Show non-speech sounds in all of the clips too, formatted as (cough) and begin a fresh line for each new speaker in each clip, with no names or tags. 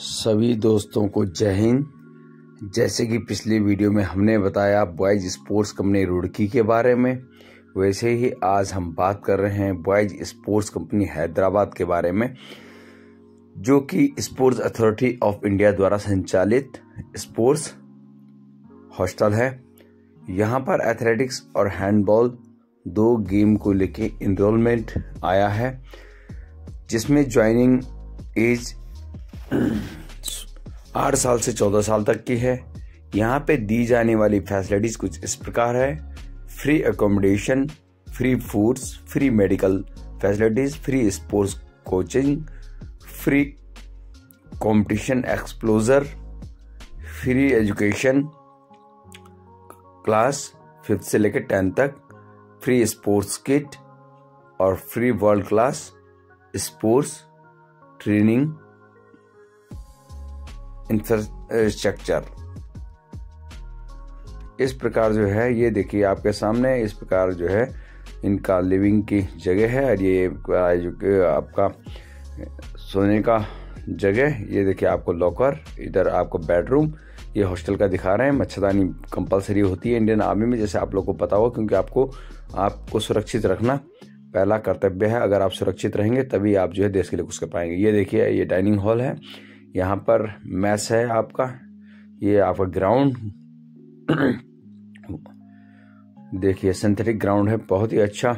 सभी दोस्तों को जय हिंद। जैसे कि पिछली वीडियो में हमने बताया बॉयज़ स्पोर्ट्स कंपनी रुड़की के बारे में, वैसे ही आज हम बात कर रहे हैं बॉयज़ स्पोर्ट्स कंपनी हैदराबाद के बारे में, जो कि स्पोर्ट्स अथॉरिटी ऑफ़ इंडिया द्वारा संचालित स्पोर्ट्स हॉस्टल है। यहाँ पर एथलेटिक्स और हैंडबॉल दो गेम को लेके इनरोलमेंट आया है, जिसमें ज्वाइनिंग एज (clears throat) आठ साल से चौदह साल तक की है। यहाँ पे दी जाने वाली फैसिलिटीज़ कुछ इस प्रकार है। Free accommodation free foods free medical facilities free sports coaching free competition exposure free education class fifth से लेकर टेंथ तक फ्री स्पोर्ट्स किट और free world class sports training infrastructure इस प्रकार जो है, ये देखिए आपके सामने, इस प्रकार जो है, इनका लिविंग की जगह है, और ये आपका, सोने का जगह, ये देखिए आपको लॉकर इधर आपको बेडरूम ये हॉस्टल का दिखा रहे हैं, मच्छरदानी कंपलसरी होती है इंडियन आर्मी में, जैसे आप लोग को पता हो, क्योंकि आपको आपको सुरक्षित रखना पहला कर्तव्य है, अगर आप सुरक्षित रहेंगे, तभी आप जो है देश के लिए कुछ कर पाएँगे। ये देखिए, ये डाइनिंग हॉल है यहाँ पर मैस है आपका। ये आपका ग्राउंड (clears throat) देखिए सिंथेटिक ग्राउंड है, बहुत ही अच्छा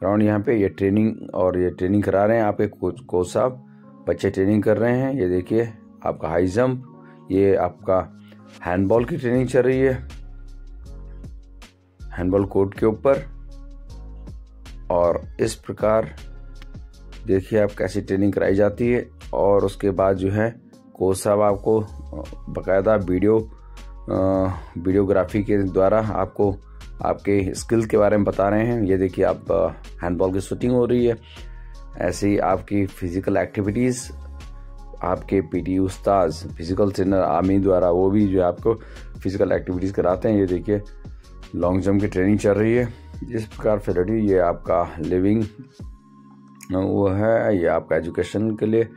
ग्राउंड यहाँ पे। ये ट्रेनिंग और ये ट्रेनिंग करा रहे हैं आपके कोच कोच साहब बच्चे ट्रेनिंग कर रहे हैं। ये देखिए, आपका हाई जंप ये आपका हैंडबॉल की ट्रेनिंग चल रही है। हैंडबॉल कोर्ट के ऊपर। और इस प्रकार देखिए आप कैसी ट्रेनिंग कराई जाती है। और उसके बाद जो है कोच साहब आपको बकायदा वीडियो वीडियोग्राफी के द्वारा आपको आपके स्किल के बारे में बता रहे हैं। ये देखिए आप हैंडबॉल की शूटिंग हो रही है। ऐसे ही आपकी फ़िज़िकल एक्टिविटीज़, आपके पीटी उस्ताज फ़िज़िकल ट्रेनर आर्मी द्वारा वो भी जो आपको फ़िज़िकल एक्टिविटीज़ कराते हैं। ये देखिए, लॉन्ग जंप की ट्रेनिंग चल रही है। इस प्रकार फैसिलिटी ये आपका लिविंग वो है, ये आपका एजुकेशन के लिए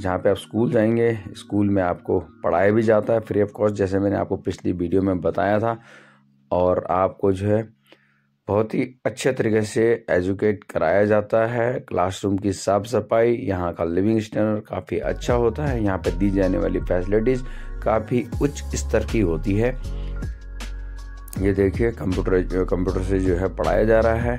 जहाँ पे आप स्कूल जाएँगे, स्कूल में आपको पढ़ाया भी जाता है फ्री ऑफ़ कॉस्ट, जैसे मैंने आपको पिछली वीडियो में बताया था। और आपको जो है, बहुत ही अच्छे तरीके से एजुकेट कराया जाता है। क्लासरूम की साफ़ सफ़ाई, यहाँ का लिविंग स्टैंडर्ड काफ़ी अच्छा होता है। यहाँ पे दी जाने वाली फैसिलिटीज़ काफ़ी उच्च स्तर की होती है। ये देखिए, कंप्यूटर कंप्यूटर से जो है पढ़ाया जा रहा है।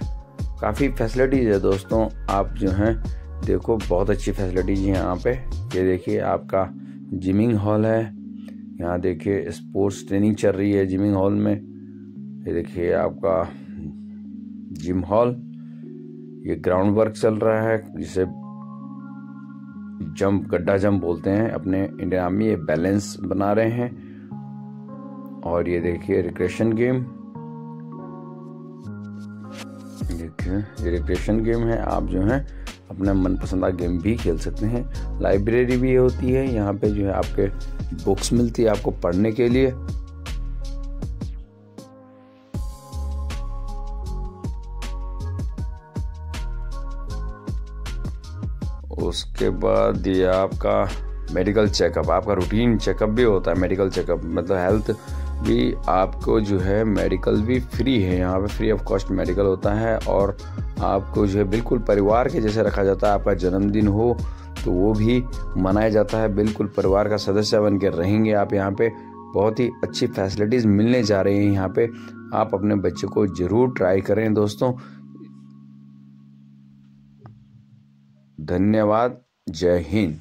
काफ़ी फैसिलिटीज़ है दोस्तों, आप जो हैं देखो, बहुत अच्छी फैसिलिटीज़ है यहाँ पे। ये देखिए, आपका जिमिंग हॉल है। यहाँ देखिए स्पोर्ट्स ट्रेनिंग चल रही है जिमिंग हॉल में। ये देखिए, आपका जिम हॉल ये ग्राउंड वर्क चल रहा है, जिसे जंप गड्ढा जंप बोलते हैं। अपने इंडियन आर्मी ये बैलेंस बना रहे हैं। और ये देखिए रिक्रेशन गेम देखिए, ये रिक्रेशन गेम है। आप जो है अपना मनपसंदा गेम भी खेल सकते हैं। लाइब्रेरी भी होती है, यहाँ पे जो है आपके बुक्स मिलती है आपको पढ़ने के लिए। उसके बाद ये आपका मेडिकल चेकअप आपका रूटीन चेकअप भी होता है मेडिकल चेकअप मतलब हेल्थ भी आपको जो है मेडिकल भी फ्री है। यहाँ पे फ्री ऑफ़ कॉस्ट मेडिकल होता है और आपको जो है बिल्कुल परिवार के जैसे रखा जाता है, आपका जन्मदिन हो तो वो भी मनाया जाता है। बिल्कुल परिवार का सदस्य बन के रहेंगे आप यहाँ पे। बहुत ही अच्छी फैसिलिटीज़ मिलने जा रही हैं यहाँ पे। आप अपने बच्चे को ज़रूर ट्राई करें दोस्तों। धन्यवाद। जय हिंद।